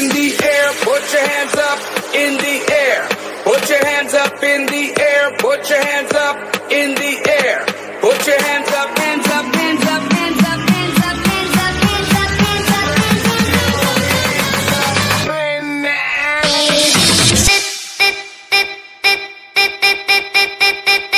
in the air, put your hands up in the air. Put your hands up in the air, put your hands up in the air. Put your hands up, hands up, hands up, hands up, hands up, hands up, hands up, hands up, hands up, hands up, hands up, hands up.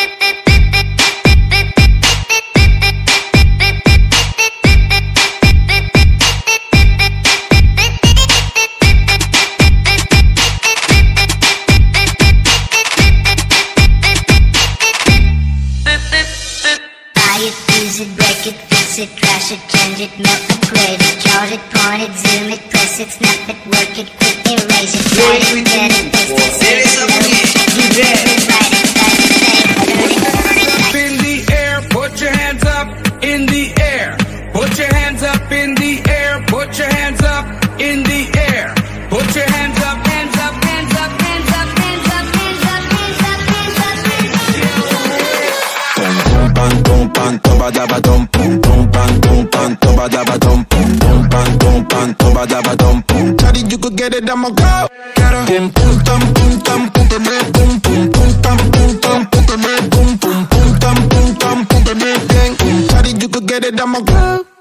Fix it, crash it, change it, melt, upgrade it, charge it, point it, zoom it, press it, snap it, work it, quick erase it, write it, get it, it, pan, tomba daba dum pum pum pan, pum pan, tomba daba dum pum pum pan, pum pan, tomba daba dom. Daddy, you could get it, I'ma go. Get her. Pum pum tam, pum tam, pum tam, pum pum pum tam, pum tam, pum tam, pum pum pum tam, pum tam, pum tam, pum tam. Daddy, you could get it, I'ma go.